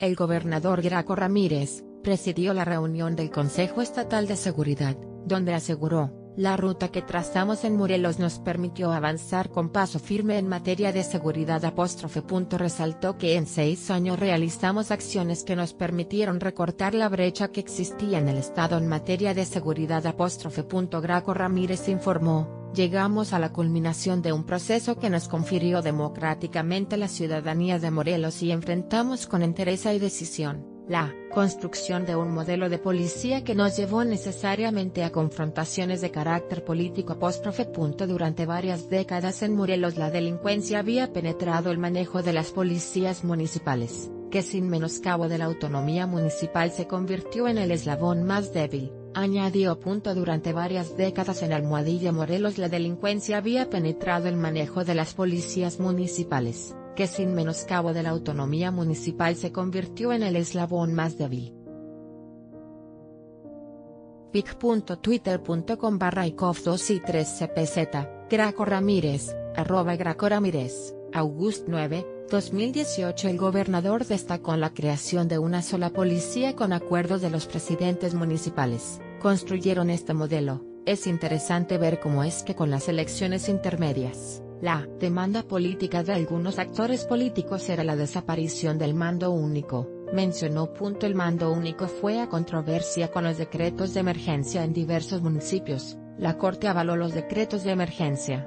El gobernador Graco Ramírez, presidió la reunión del Consejo Estatal de Seguridad, donde aseguró, la ruta que trazamos en Morelos nos permitió avanzar con paso firme en materia de seguridad. Apóstrofe. Resaltó que en seis años realizamos acciones que nos permitieron recortar la brecha que existía en el Estado en materia de seguridad. Apóstrofe. Graco Ramírez informó, llegamos a la culminación de un proceso que nos confirió democráticamente la ciudadanía de Morelos y enfrentamos con entereza y decisión la construcción de un modelo de policía que nos llevó necesariamente a confrontaciones de carácter político apóstrofe. Durante varias décadas en Morelos la delincuencia había penetrado el manejo de las policías municipales, que sin menoscabo de la autonomía municipal se convirtió en el eslabón más débil. Añadió. Durante varias décadas en Almohadilla Morelos la delincuencia había penetrado el manejo de las policías municipales, que sin menoscabo de la autonomía municipal se convirtió en el eslabón más débil. pic.twitter.com barra 2 y 3 cpz, Graco Ramírez, arroba Graco Ramírez, August 9, 2018 El gobernador destacó la creación de una sola policía con acuerdos de los presidentes municipales, construyeron este modelo, es interesante ver cómo es que con las elecciones intermedias, la demanda política de algunos actores políticos era la desaparición del mando único, mencionó. El mando único fue a controversia con los decretos de emergencia en diversos municipios, la Corte avaló los decretos de emergencia.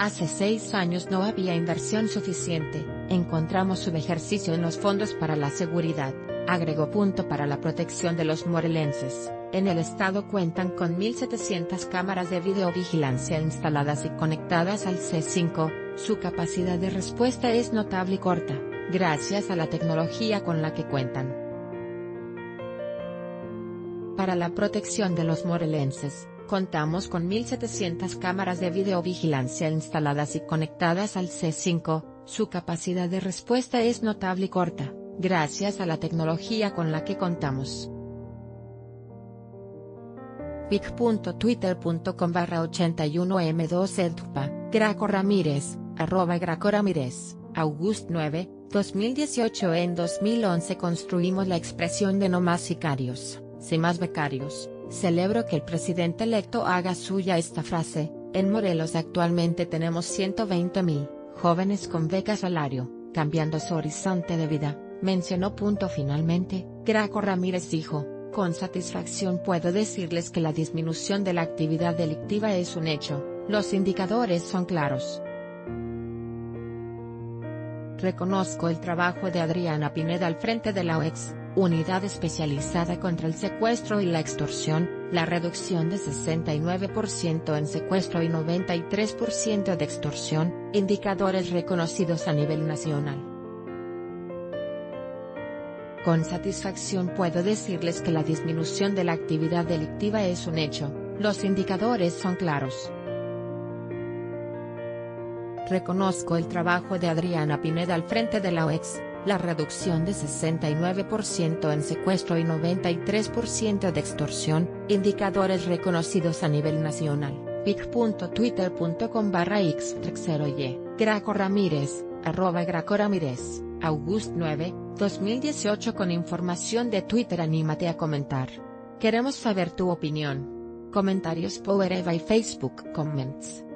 Hace seis años no había inversión suficiente, encontramos su ejercicio en los fondos para la seguridad, agregó. Para la protección de los morelenses. En el estado cuentan con 1.700 cámaras de videovigilancia instaladas y conectadas al C5, su capacidad de respuesta es notable y corta, gracias a la tecnología con la que cuentan. Para la protección de los morelenses, contamos con 1.700 cámaras de videovigilancia instaladas y conectadas al C5, su capacidad de respuesta es notable y corta, gracias a la tecnología con la que contamos. pic.twitter.com barra 81m2 edpa, Graco Ramírez, arroba Graco Ramírez, August 9, 2018 En 2011 construimos la expresión de no más sicarios, sí más becarios, celebro que el presidente electo haga suya esta frase, en Morelos actualmente tenemos 120 mil, jóvenes con beca salario, cambiando su horizonte de vida, mencionó. Punto finalmente, Graco Ramírez dijo, con satisfacción puedo decirles que la disminución de la actividad delictiva es un hecho, los indicadores son claros. Reconozco el trabajo de Adriana Pineda al frente de la OEX, unidad especializada contra el secuestro y la extorsión, la reducción de 69% en secuestro y 93% de extorsión, indicadores reconocidos a nivel nacional. Con satisfacción puedo decirles que la disminución de la actividad delictiva es un hecho, los indicadores son claros. Reconozco el trabajo de Adriana Pineda al frente de la OEX, la reducción de 69% en secuestro y 93% de extorsión, indicadores reconocidos a nivel nacional. pic.twitter.com barra x y Graco Ramírez, arroba Graco Ramírez, August 9, 2018 con información de Twitter anímate a comentar. Queremos saber tu opinión. Comentarios Power Eva y Facebook Comments.